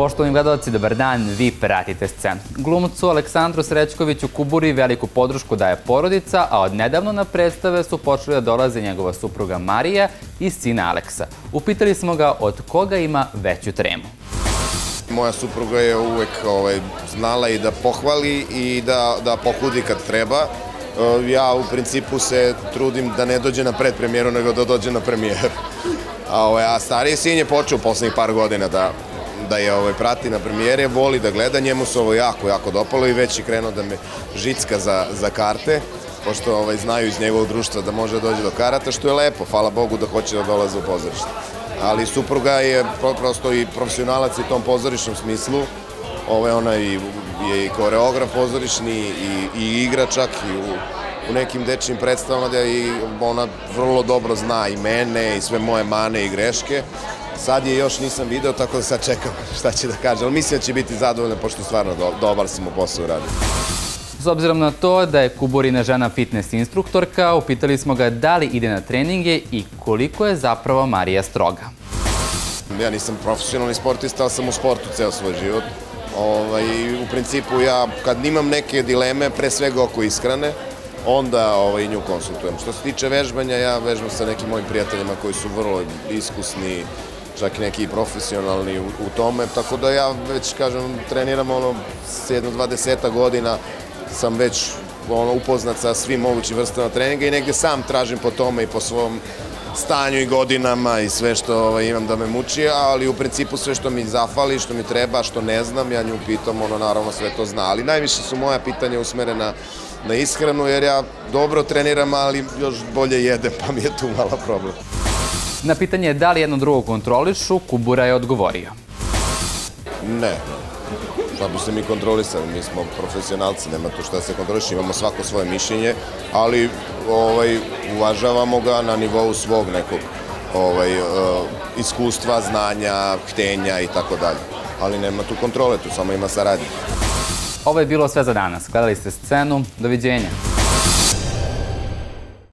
Poštovani gledalci, dobar dan, vi pratite scenu. Glumcu Aleksandru Srećkoviću Kuburi veliku podršku daje porodica, a od nedavno na predstave su počeli da dolaze njegova supruga Marija i sina Aleksa. Upitali smo ga od koga ima veću tremu. Moja supruga je uvek ovaj, znala i da pohvali i da, da pohudi kad treba. E, Ja u principu se trudim da ne dođe na predpremijeru, nego da dođe na premijeru. A, ovaj, a stariji sin je počeo poslednjih par godina da, da je ovaj, prati na premijere, voli da gleda, njemu se ovo jako, jako dopalo i već je krenuo da me žicka za, za karte, pošto ovaj, znaju iz njegovog društva da može da dođe do karata, što je lepo, hvala Bogu da hoće da dolaze u pozorište. Ali supruga je pro- prosto i profesionalac u tom pozorišnom smislu, Ove, ona je i koreograf pozorišni i, i igra čak i u, u nekim dečnim predstavama da i ona vrlo dobro zna i mene i sve moje mane i greške. Sad je još nisam video, tako da sad čekam šta će da kaže, ali mislim da će biti zadovoljna pošto stvarno do, dobar sam u posao uradio. S obzirom na to da je Kuburina žena fitness instruktorka, upitali smo ga da li ide na treninge i koliko je zapravo Marija stroga. Ja nisam profesionalni sportista, ali sam u sportu ceo svoj život. Ovaj, u principu ja kad imam neke dileme, pre svega oko ishrane, onda ovaj, nju konsultujem. Što se tiče vežbanja, ja vežbam sa nekim mojim prijateljima koji su vrlo iskusni, čak i neki profesionalni u, u tome, tako da ja već, kažem, treniram ono, s jedno 20 godina, sam već ono, upoznat sa svim mogućim vrstama treninga i negde sam tražim po tome i po svom stanju i godinama i sve što ovaj, imam da me muči, ali u principu sve što mi zafali, što mi treba, što ne znam, ja nju pitam, ono naravno sve to zna. Ali najviše su moja pitanja usmerena na ishranu, jer ja dobro treniram, ali još bolje jedem, pa mi je tu mala problem. Na pitanje da li jedno drugo kontrolišu, Kubura je odgovorio. Ne. Šta bi se mi kontrolisali? Mi smo profesionalci, nema tu šta se kontroliši, imamo svako svoje mišljenje, ali ovaj, uvažavamo ga na nivou svog nekog ovaj, uh, iskustva, znanja, htenja i tako dalje. Ali nema tu kontrole, tu samo ima saradnje. Ovo je bilo sve za danas. Gledali ste scenu. Doviđenja.